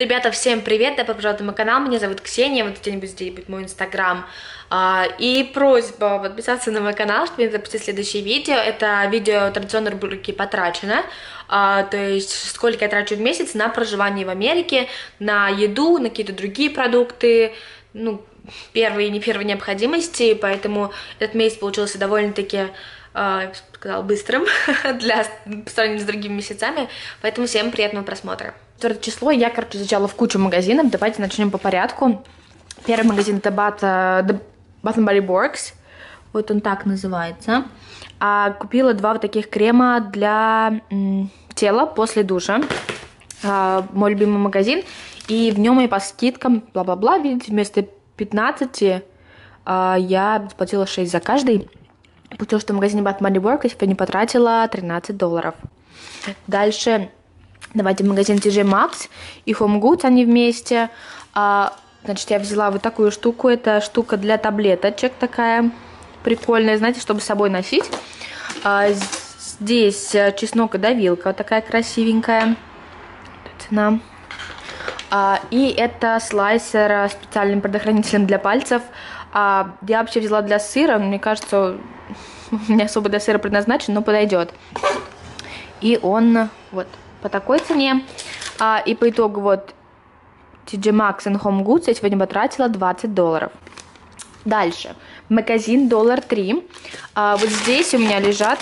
Ребята, всем привет, добро пожаловать на мой канал, меня зовут Ксения, вот где-нибудь здесь будет мой инстаграм. А, и просьба подписаться на мой канал, чтобы я запустить следующее видео. Это видео традиционной рубрики «Потрачено», а, то есть сколько я трачу в месяц на проживание в Америке, на еду, на какие-то другие продукты, ну, первые и не первой необходимости, поэтому этот месяц получился довольно-таки я бы сказала, быстрым для по сравнению с другими месяцами. Поэтому всем приятного просмотра. Четвертое число я, короче, изучала в кучу магазинов. Давайте начнем по порядку. Первый магазин это Bath, uh, Bath Body Works. Вот он так называется. А, купила два вот таких крема для тела после душа. А, мой любимый магазин. И в нем и по скидкам, бла-бла-бла, видите, вместо 15 а, я заплатила 6 за каждый. Потому что в магазине Bath Money Work я сегодня потратила 13 долларов. Дальше давайте магазин TJ Maxx и Home Goods, они вместе. А, значит, я взяла вот такую штуку. Это штука для таблеточек такая прикольная, знаете, чтобы с собой носить. А, здесь чеснокодавилка вот такая красивенькая. Цена. А, и это слайсер специальным предохранителем для пальцев. А, я вообще взяла для сыра, мне кажется, не особо для сыра предназначен, но подойдет. И он вот по такой цене. А, и по итогу вот TJ Maxx and Home Goods я сегодня потратила 20 долларов. Дальше. Магазин доллар три. А, вот здесь у меня лежат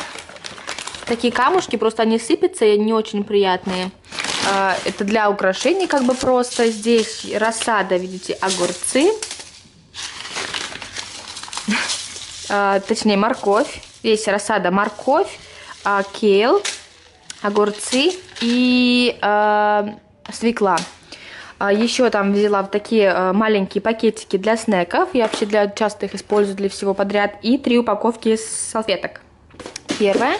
такие камушки, просто они сыпятся и они очень приятные. А, это для украшений как бы просто. Здесь рассада, видите, огурцы. А, точнее морковь. Здесь рассада морковь, а, кейл, огурцы и а, свекла. Еще там взяла вот такие маленькие пакетики для снеков. Я вообще для, часто их использую для всего подряд. И три упаковки салфеток. Первая.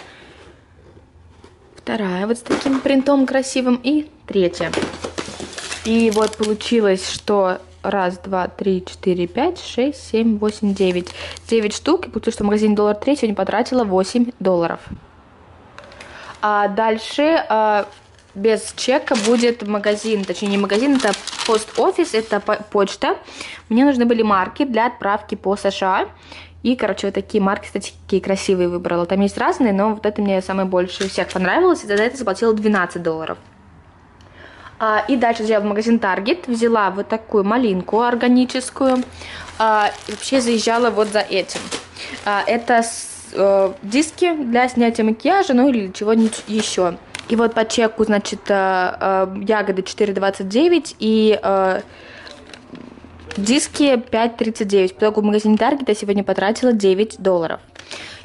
Вторая вот с таким принтом красивым. И третья. И вот получилось, что раз, два, три, четыре, пять, шесть, семь, восемь, девять. Девять штук. И получилось, что в магазине доллар три сегодня потратила 8 долларов. А дальше а, без чека будет магазин, точнее не магазин, это пост-офис, это почта. Мне нужны были марки для отправки по США. И, короче, вот такие марки, кстати, такие красивые выбрала. Там есть разные, но вот это мне самое больше всех понравилось. И за это заплатила 12 долларов. А, и дальше взяла в магазин Target, взяла вот такую малинку органическую. А, вообще заезжала вот за этим. А, это э, диски для снятия макияжа, ну или чего-нибудь еще. И вот по чеку, значит, э, э, ягоды 4,29 и диски 5,39. По итогу в магазине Target я сегодня потратила 9 долларов.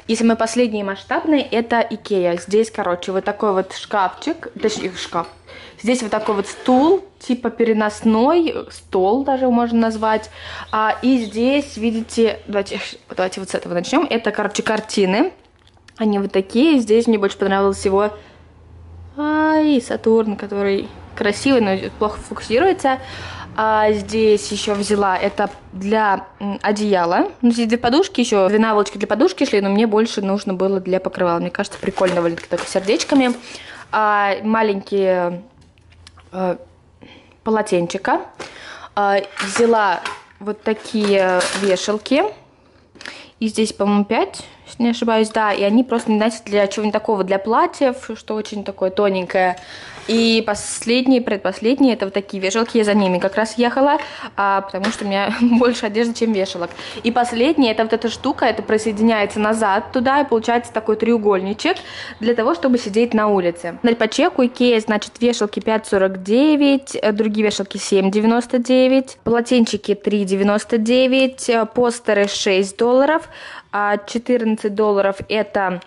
И самый последний масштабный это Икея. Здесь, короче, вот такой вот шкафчик, точнее шкаф, Здесь вот такой вот стул, типа переносной, стол даже можно назвать. А, и здесь, видите, давайте, давайте вот с этого начнем. Это, короче, картины. Они вот такие. Здесь мне больше понравилось всего Ай, Сатурн, который красивый, но плохо фокусируется. А здесь еще взяла это для одеяла. Ну, здесь две подушки еще, две наволочки для подушки шли, но мне больше нужно было для покрывала. Мне кажется, прикольно довольно-таки так сердечками. А, маленькие э, полотенчика. Э, взяла вот такие вешалки. И здесь, по-моему, 5, если не ошибаюсь, да. И они просто, знаете, для чего-нибудь такого, для платьев, что очень такое тоненькое. И последние, предпоследние, это вот такие вешалки, я за ними как раз ехала, а, потому что у меня больше одежды, чем вешалок. И последнее, это вот эта штука, это присоединяется назад туда, и получается такой треугольничек для того, чтобы сидеть на улице. По чеку Икея, значит, вешалки 5,49, э, другие вешалки 7,99, полотенчики 3,99, э, постеры 6 долларов, а 14 долларов это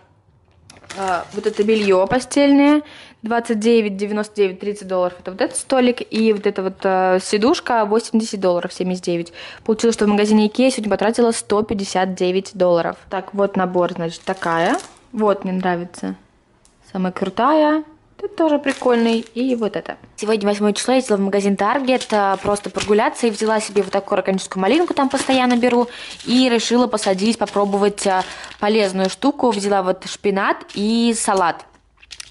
а, вот это белье постельное, 29, 99, 30 долларов это вот этот столик, и вот эта вот а, сидушка 80 долларов, 79. Получилось, что в магазине Икея сегодня потратила 159 долларов. Так, вот набор, значит, такая. Вот, мне нравится. Самая крутая. Это тоже прикольный. И вот это. Сегодня 8 число, я ездила в магазин Target а, просто прогуляться и взяла себе вот такую органическую малинку, там постоянно беру. И решила посадить, попробовать а, полезную штуку. Взяла вот шпинат и салат.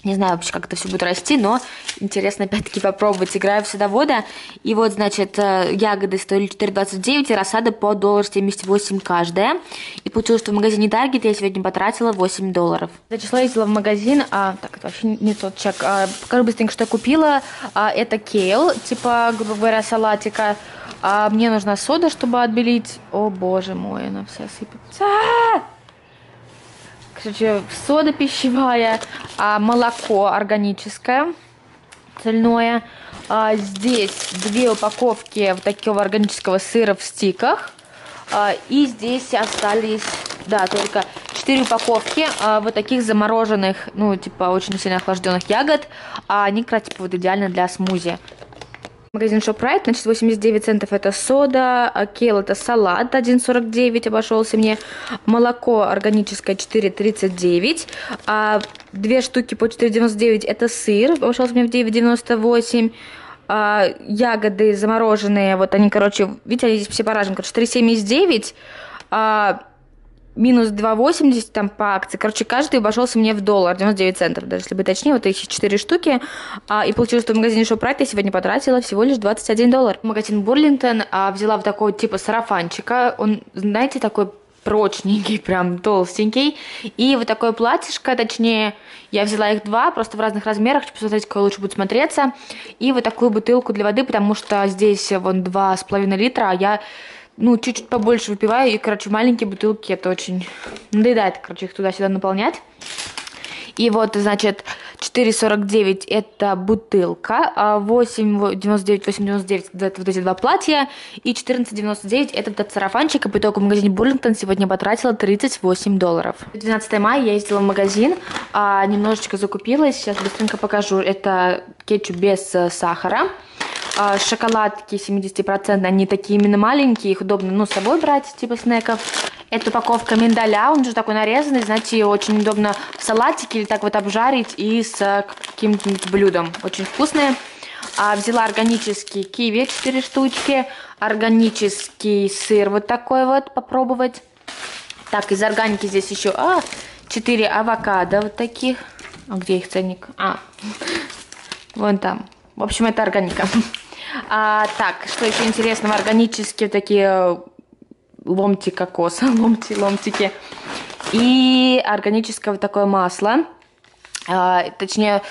Не знаю вообще, как это все будет расти, но интересно опять-таки попробовать. Играю в садовода. И вот, значит, э, ягоды стоили 4,29, и рассада по доллар 78 каждая. И получилось, что в магазине Target я сегодня потратила 8 долларов. За число ездила в магазин, а, так, это вообще не тот чек. А, покажу быстренько, что я купила. А, это кейл, типа, грубо говоря, салатика. А мне нужна сода, чтобы отбелить. О, боже мой, она вся сыпется. Короче, сода пищевая, а молоко органическое, цельное. А здесь две упаковки вот такого органического сыра в стиках. А, и здесь остались, да, только четыре упаковки а, вот таких замороженных, ну, типа, очень сильно охлажденных ягод. А они, как типа, вот идеально для смузи. Магазин ShopRite, значит, 89 центов это сода, а кейл это салат 1,49 обошелся мне, молоко органическое 4,39, а две штуки по 4,99 это сыр, обошелся мне в 9,98, а, ягоды замороженные, вот они, короче, видите, они здесь все короче, 3,79, а минус 2,80 там по акции. Короче, каждый обошелся мне в доллар, 99 центов, даже если быть точнее, вот эти 4 штуки. А, и получилось, что в магазине Шопрайт я сегодня потратила всего лишь 21 доллар. Магазин Бурлингтон а, взяла в такого типа сарафанчика. Он, знаете, такой прочненький, прям толстенький. И вот такое платьишко, точнее, я взяла их два, просто в разных размерах, чтобы посмотреть, какой лучше будет смотреться. И вот такую бутылку для воды, потому что здесь вон 2,5 литра, а я ну, чуть-чуть побольше выпиваю, и, короче, маленькие бутылки, это очень надоедает, короче, их туда-сюда наполнять. И вот, значит, 4,49 это бутылка, 8,99, 8,99 это вот эти два платья, и 14,99 это этот сарафанчик, и по итогу в магазине Бурлингтон сегодня потратила 38 долларов. 12 мая я ездила в магазин, а, немножечко закупилась, сейчас быстренько покажу. Это кетчуп без э, сахара, а, шоколадки 70%, они такие именно маленькие, их удобно, ну, с собой брать, типа снеков. Это упаковка миндаля, он же такой нарезанный, знаете, очень удобно в салатике или так вот обжарить и с каким-нибудь блюдом. Очень вкусные. А, взяла органический киви 4 штучки, органический сыр вот такой вот попробовать. Так, из органики здесь еще а, 4 авокадо вот таких. А где их ценник? А, вон там. В общем, это органика. А, так, что еще интересного? Органические такие ломти кокоса, ломти, ломтики. И органическое вот такое масло. А, точнее,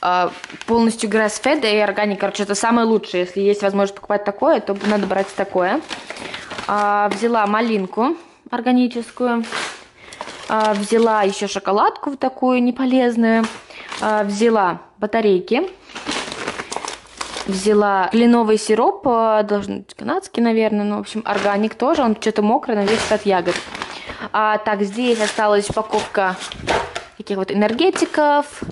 а, полностью grass-fed и органика. Короче, это самое лучшее. Если есть возможность покупать такое, то надо брать такое. А, взяла малинку органическую. А, взяла еще шоколадку вот такую неполезную. А, взяла батарейки взяла кленовый сироп, э, должен быть канадский, наверное, ну, в общем, органик тоже, он что-то мокрый, надеюсь, от ягод. А, так, здесь осталась упаковка таких вот энергетиков,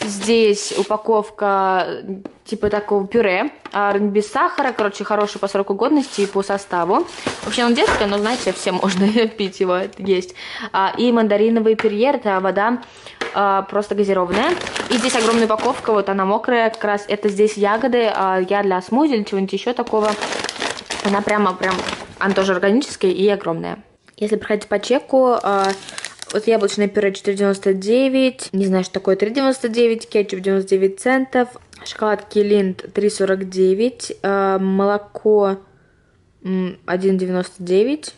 здесь упаковка типа такого пюре, а, без сахара, короче, хороший по сроку годности и по составу. Вообще он детский, но, знаете, всем можно пить его, есть. А, и мандариновый перьер, это вода а, просто газированная. И здесь огромная упаковка, вот она мокрая, как раз это здесь ягоды, а я для смузи или чего-нибудь еще такого. Она прямо, прям, она тоже органическая и огромная. Если проходить по чеку, а, вот яблочное пюре 4,99, не знаю, что такое 3,99, кетчуп 99 центов, шоколадки Линд 3,49, а, молоко 1,99,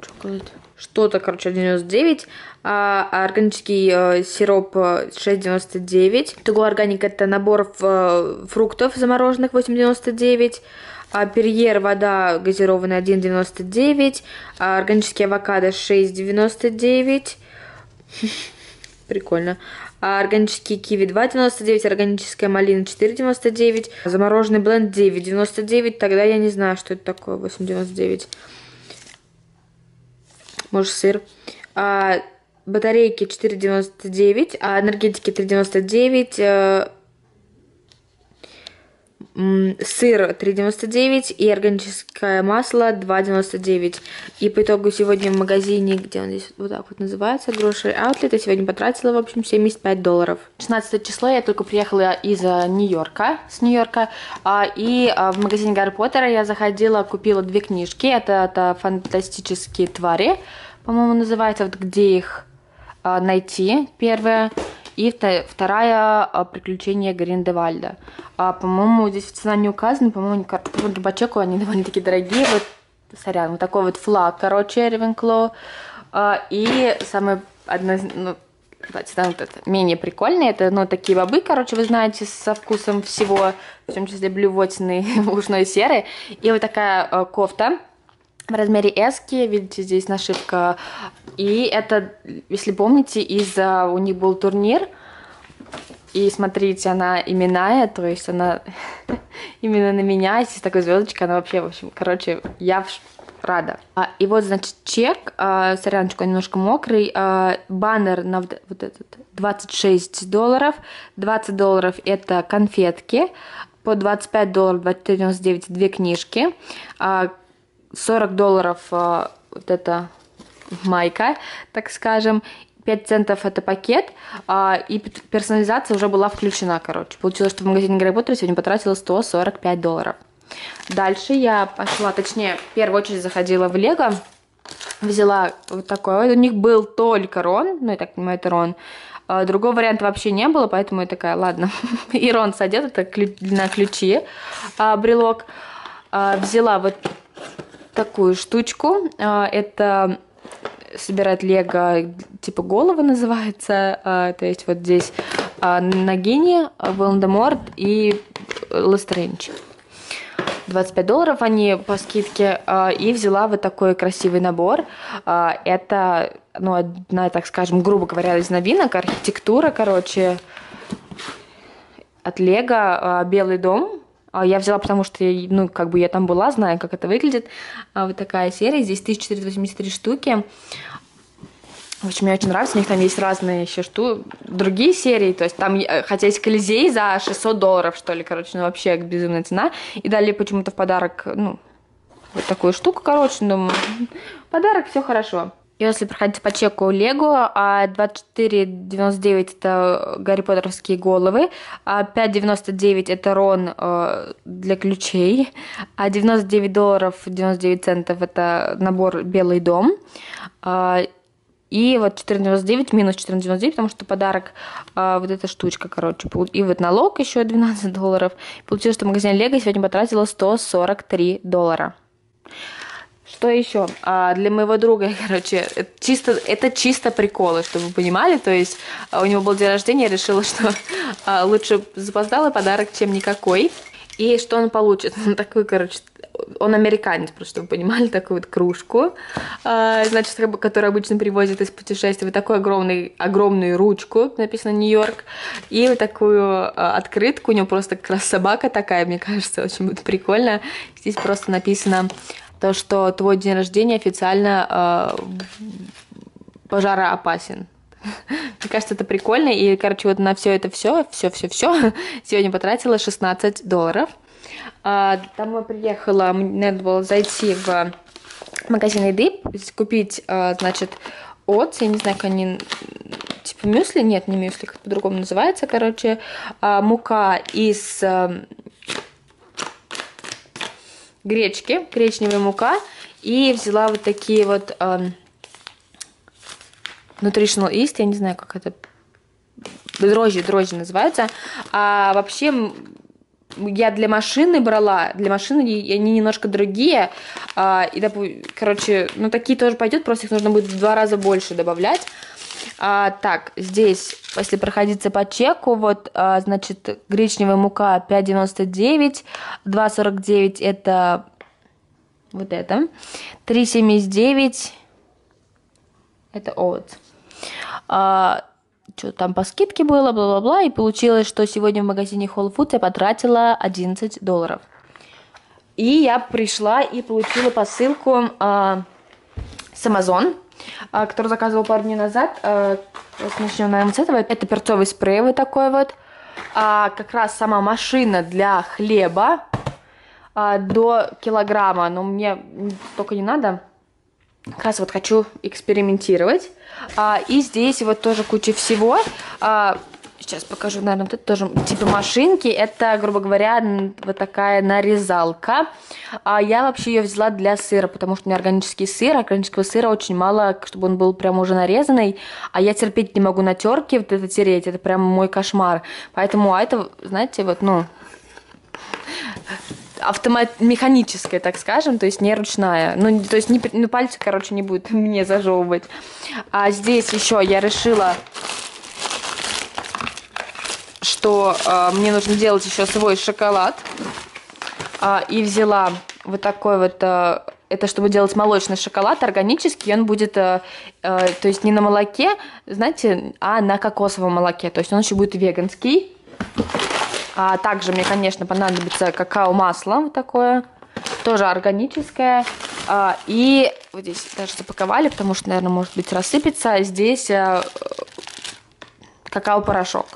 шоколад что-то, короче, 1,99, а, а органический э, сироп 6,99. Э, Туго органик это набор э, фруктов замороженных 8,99. А перьер вода газированная 1,99. А органический авокадо 6,99. Прикольно. А органический киви 2,99, органическая малина 4,99, замороженный бленд 9,99, тогда я не знаю, что это такое 8,99 может сыр. А, батарейки 4,99, а энергетики 3,99, э, сыр 3,99 и органическое масло 2,99. И по итогу сегодня в магазине, где он здесь вот так вот называется, Grocery Outlet, я сегодня потратила, в общем, 75 долларов. 16 число, я только приехала из э, Нью-Йорка, с Нью-Йорка, а, и а, в магазине Гарри Поттера я заходила, купила две книжки, это, это фантастические твари, по-моему, называется, вот где их а, найти, первое. И вторая а, «Приключения Гриндевальда». А, по-моему, здесь цена не указана, по-моему, по чеку они довольно-таки дорогие. Вот, сорян, вот такой вот флаг, короче, Ревенкло. А, и самое одно, ну, там вот это менее прикольные. Это, ну, такие бобы, короче, вы знаете, со вкусом всего, в том числе блювотины, ушной серы. И вот такая э, кофта в размере S, видите, здесь нашивка. И это, если помните, из-за у них был турнир, и смотрите, она именная, то есть она именно на меня, здесь такая звездочка, она вообще, в общем, короче, я рада. А, и вот, значит, чек, а, соряночку, немножко мокрый, а, баннер на вот, вот этот 26 долларов, 20 долларов это конфетки, по 25 долларов 24,99 две книжки, а, 40 долларов а, вот это майка, так скажем, 5 центов это пакет, а, и персонализация уже была включена, короче. Получилось, что в магазине Гарри Поттера сегодня потратила 145 долларов. Дальше я пошла, точнее, в первую очередь заходила в Лего, взяла вот такой. У них был только Рон, ну, я так понимаю, это Рон. А, другого варианта вообще не было, поэтому я такая, ладно, и Рон сойдет, это на ключи а, брелок. Взяла вот такую штучку, а, это собирать лего, типа голова называется, а, то есть вот здесь а, Нагини, Волан-де-Морт и Лестрендж. 25 долларов они по скидке, и взяла вот такой красивый набор. Это, ну, одна, так скажем, грубо говоря, из новинок, архитектура, короче, от Лего, Белый дом, я взяла, потому что, ну, как бы я там была, знаю, как это выглядит. Вот такая серия. Здесь 1483 штуки. В общем, мне очень нравится, у них там есть разные еще что, другие серии, то есть там, э, хотя есть Колизей за 600 долларов, что ли, короче, ну вообще безумная цена, и дали почему-то в подарок, ну, вот такую штуку, короче, думаю, подарок, все хорошо. Если проходить по чеку Лего, а 24,99 это Гарри Поттеровские головы, а 5,99 это Рон э, для ключей, а 99 долларов 99 центов это набор Белый дом, а и вот 14,99 минус 14,99, потому что подарок а, вот эта штучка, короче. И вот налог еще 12 долларов. Получилось, что магазин Лего сегодня потратила 143 доллара. Что еще? А, для моего друга, короче, это чисто, это чисто приколы, чтобы вы понимали. То есть а, у него был день рождения, я решила, что а, лучше запоздалый подарок, чем никакой. И что он получит? Он такой, короче, он американец, просто чтобы вы понимали, такую вот кружку, э, значит, которую обычно привозят из путешествия, вот такую огромный, огромную ручку, написано Нью-Йорк, и вот такую э, открытку, у него просто как раз собака такая, мне кажется, очень будет прикольно. Здесь просто написано то, что твой день рождения официально э, пожароопасен. Мне кажется, это прикольно. И, короче, вот на все это все, все, все, все сегодня потратила 16 долларов. А, домой приехала, мне надо было зайти в магазин еды, купить, а, значит, от, я не знаю, как они, типа мюсли, нет, не мюсли, как по-другому называется, короче, а, мука из гречки, гречневая мука, и взяла вот такие вот nutritional yeast, я не знаю, как это, дрожжи, дрожжи называется, а вообще я для машины брала, для машины они немножко другие, а, и, короче, ну такие тоже пойдет, просто их нужно будет в два раза больше добавлять. А, так, здесь, если проходиться по чеку, вот, а, значит, гречневая мука 5,99, 2,49 это вот это, 3,79 это овощ. А, что там по скидке было, бла-бла-бла, и получилось, что сегодня в магазине Whole Foods я потратила 11 долларов. И я пришла и получила посылку э, с Amazon, э, которую заказывала пару дней назад. Э, начнем, наверное, с этого. Это перцовый спрей вот такой вот. А, как раз сама машина для хлеба а, до килограмма, но мне только не надо. Как раз вот хочу экспериментировать. А, и здесь вот тоже куча всего. А, Сейчас покажу, наверное, вот это тоже типа машинки. Это, грубо говоря, вот такая нарезалка. А я вообще ее взяла для сыра, потому что у меня органический сыр. Органического сыра очень мало, чтобы он был прям уже нарезанный. А я терпеть не могу на терке вот это тереть. Это прям мой кошмар. Поэтому, а это, знаете, вот, ну, автомат механическая, так скажем, то есть не ручная. Ну, то есть не, ну, пальцы, короче, не будет мне зажевывать. А здесь еще я решила что э, мне нужно делать еще свой шоколад. Э, и взяла вот такой вот, э, это чтобы делать молочный шоколад, органический, он будет, э, э, то есть не на молоке, знаете, а на кокосовом молоке, то есть он еще будет веганский. А также мне, конечно, понадобится какао-масло вот такое, тоже органическое. А, и вот здесь даже запаковали, потому что, наверное, может быть рассыпется. Здесь а, какао-порошок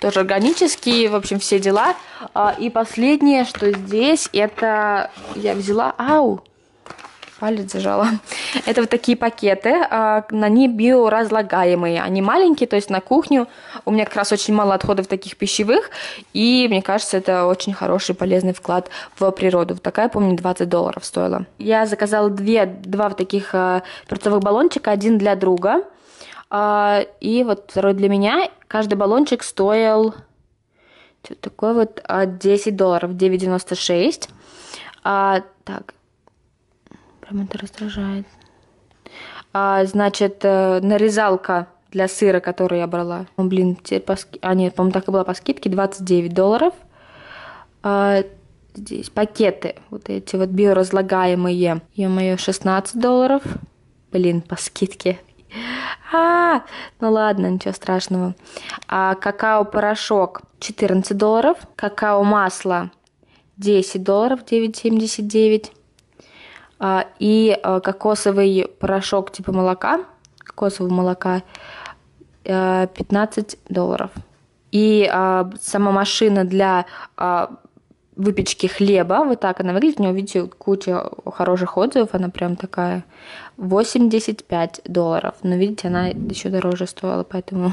тоже органические, в общем, все дела. А, и последнее, что здесь, это я взяла, ау, палец зажала. Это вот такие пакеты, а, они биоразлагаемые, они маленькие, то есть на кухню. У меня как раз очень мало отходов таких пищевых, и мне кажется, это очень хороший полезный вклад в природу. Такая, помню, 20 долларов стоила. Я заказала две, два вот таких а, перцовых баллончика, один для друга, и вот второй для меня. Каждый баллончик стоил что такое вот 10 а, долларов, 9,96. А, так, прям это раздражает. А, значит, э, нарезалка для сыра, который я брала. Ну, блин, теперь по ски... А, нет, по-моему, так и была по скидке, 29 долларов. А, здесь пакеты, вот эти вот биоразлагаемые. Ё-моё, 16 долларов. Блин, по скидке а, ну ладно, ничего страшного. А, какао-порошок 14 долларов. Какао-масло 10 долларов, 9,79. А, и а, кокосовый порошок типа молока, кокосового молока 15 долларов. И а, сама машина для а, выпечки хлеба. Вот так она выглядит. У нее, видите, куча хороших отзывов. Она прям такая 85 долларов. Но видите, она еще дороже стоила, поэтому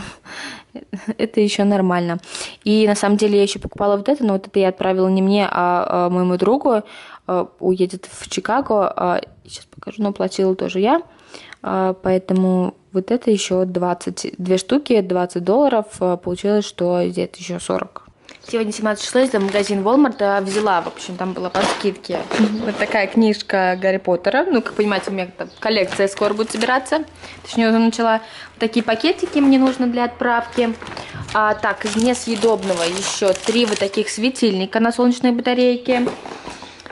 это еще нормально. И на самом деле я еще покупала вот это, но вот это я отправила не мне, а, а моему другу. А, уедет в Чикаго. А, сейчас покажу, но платила тоже я. Поэтому вот это еще 20, две штуки, 20 долларов. Получилось, что где-то еще 40 Сегодня 17 число, ездила в магазин Walmart, взяла, в общем, там была по скидке вот такая книжка Гарри Поттера. Ну, как понимаете, у меня там коллекция скоро будет собираться. Точнее, уже начала. Вот такие пакетики мне нужно для отправки. А, так, из несъедобного еще три вот таких светильника на солнечной батарейке.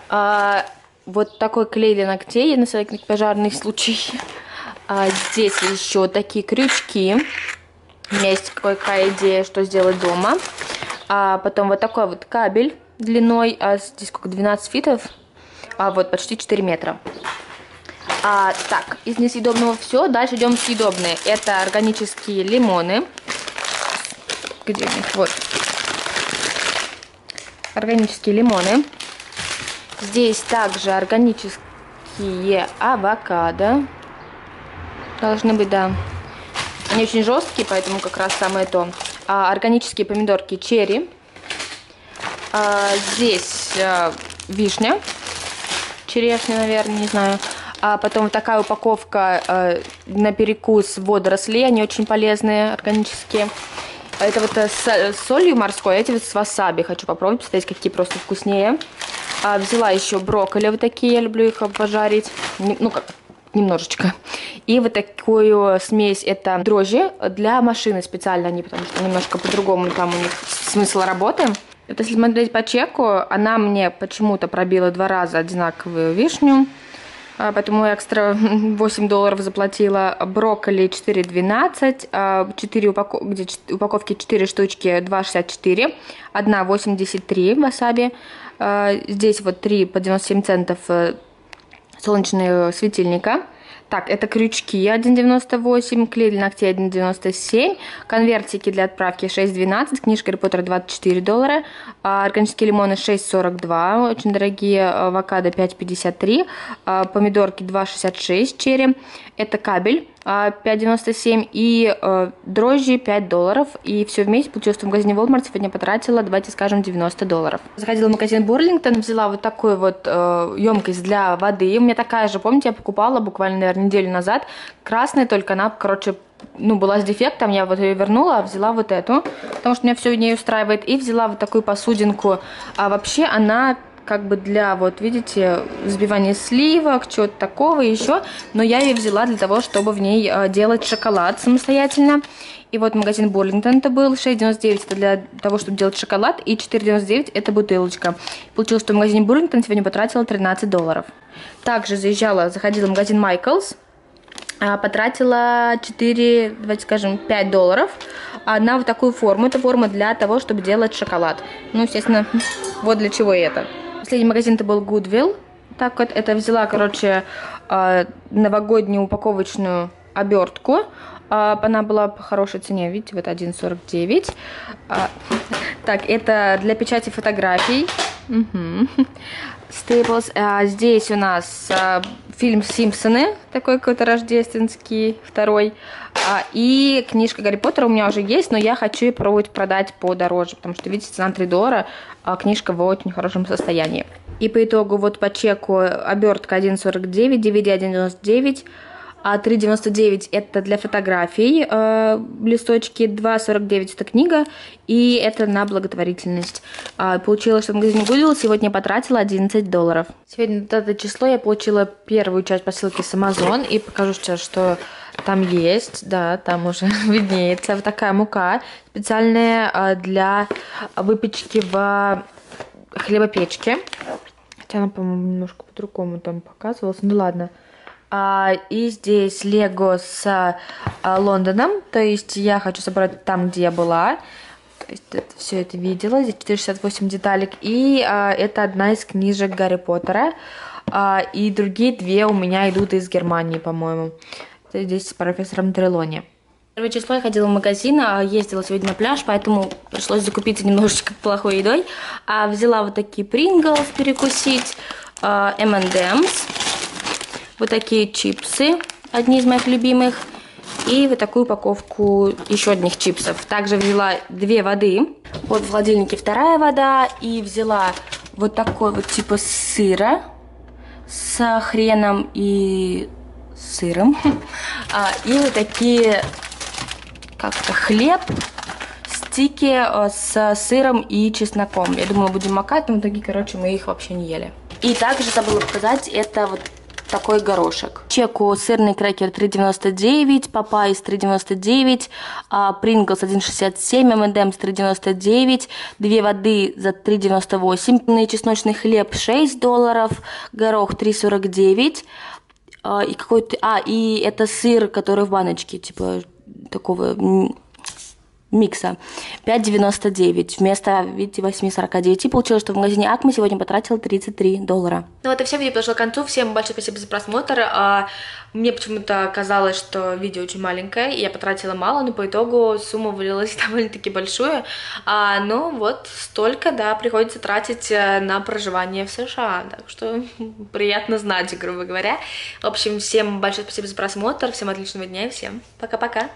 А, вот такой клей для ногтей на всякий пожарный случай. А, здесь еще такие крючки. У меня есть какая идея, что сделать дома. А потом вот такой вот кабель длиной, а здесь сколько, 12 фитов, а вот почти 4 метра. А, так, из несъедобного все. Дальше идем съедобные. Это органические лимоны. Где у них? Вот. Органические лимоны. Здесь также органические авокадо. Должны быть, да. Они очень жесткие, поэтому как раз самое то органические помидорки черри. А, здесь а, вишня, черешня, наверное, не знаю. А потом вот такая упаковка а, на перекус водорослей, они очень полезные, органические. Это вот э, с солью морской, эти вот с васаби хочу попробовать, посмотреть, какие просто вкуснее. А, взяла еще брокколи вот такие, я люблю их пожарить. Ну, как немножечко. И вот такую смесь, это дрожжи для машины специально они, потому что немножко по-другому там у них смысл работы. Это если смотреть по чеку, она мне почему-то пробила два раза одинаковую вишню. А, поэтому экстра 8 долларов заплатила. Брокколи 4,12. 4 упаков... где упаковки 4 штучки 2,64. Одна 83 васаби. А, здесь вот 3 по 97 центов э, солнечные светильника. Так, это крючки 1,98, клей для ногтей 1,97, конвертики для отправки 6,12, книжка Гарри Поттера 24 доллара, а, органические лимоны 6,42, очень дорогие, авокадо 5,53, а, помидорки 2,66 черри, это кабель 5,97 и э, дрожжи 5 долларов. И все вместе получилось, что в магазине Walmart сегодня потратила, давайте скажем, 90 долларов. Заходила в магазин Бурлингтон, взяла вот такую вот э, емкость для воды. У меня такая же, помните, я покупала буквально, наверное, неделю назад. Красная, только она, короче, ну, была с дефектом, я вот ее вернула, взяла вот эту, потому что меня все в ней устраивает, и взяла вот такую посудинку. А вообще она как бы для, вот видите, взбивания сливок, чего-то такого еще, но я ее взяла для того, чтобы в ней э, делать шоколад самостоятельно. И вот магазин Бурлингтон это был, 6,99 это для того, чтобы делать шоколад, и 4,99 это бутылочка. Получилось, что в магазине Бурлингтон сегодня потратила 13 долларов. Также заезжала, заходила в магазин Майклс, а, потратила 4, давайте скажем, 5 долларов на вот такую форму. Это форма для того, чтобы делать шоколад. Ну, естественно, вот для чего это. Последний магазин это был Goodwill. Так вот, это взяла, короче, а, новогоднюю упаковочную обертку. А, она была по хорошей цене, видите, вот 1,49. А, так, это для печати фотографий. Угу. Staples. Здесь у нас фильм «Симпсоны», такой какой-то рождественский, второй. И книжка Гарри Поттера у меня уже есть, но я хочу ее пробовать продать подороже, потому что, видите, цена 3 доллара, а книжка в очень хорошем состоянии. И по итогу вот по чеку обертка 1,49, DVD 1,99, а 3,99 это для фотографий, э, листочки 2,49 это книга, и это на благотворительность. Э, получилось, что в магазине Goodwill сегодня потратила 11 долларов. Сегодня это число я получила первую часть посылки с Amazon, и покажу сейчас, что там есть, да, там уже виднеется вот такая мука специальная э, для выпечки в хлебопечке. Хотя она, по-моему, немножко по-другому там показывалась. Ну ладно. А, и здесь Лего с а, Лондоном. То есть я хочу собрать там, где я была. То есть это, все это видела. Здесь 468 деталек. И а, это одна из книжек Гарри Поттера. А, и другие две у меня идут из Германии, по-моему. Здесь с профессором Трелони. Первое число я ходила в магазин, а ездила сегодня на пляж, поэтому пришлось закупиться немножечко плохой едой. А взяла вот такие Принглс перекусить, M&M's, вот такие чипсы, одни из моих любимых, и вот такую упаковку еще одних чипсов. Также взяла две воды, вот в холодильнике вторая вода, и взяла вот такой вот типа сыра с хреном и сыром. А, и вот такие как-то хлеб, стики э, с сыром и чесноком. Я думала, будем макать, но в итоге, короче, мы их вообще не ели. И также забыла показать, это вот такой горошек. Чеку сырный крекер 3,99, Popeyes 3,99, Pringles 1,67, M&M's 3,99, две воды за 3,98, чесночный хлеб 6 долларов, горох 3,49, а, и какой-то... А, и это сыр, который в баночке, типа такого микса 5,99 вместо, видите, 8,49. И получилось, что в магазине Acme сегодня потратил 33 доллара. Ну вот и все, видео подошло к концу. Всем большое спасибо за просмотр. А, мне почему-то казалось, что видео очень маленькое, и я потратила мало, но по итогу сумма вылилась довольно-таки большую. А, ну вот столько, да, приходится тратить э, на проживание в США. Так что приятно знать, грубо говоря. В общем, всем большое спасибо за просмотр, всем отличного дня и всем пока-пока.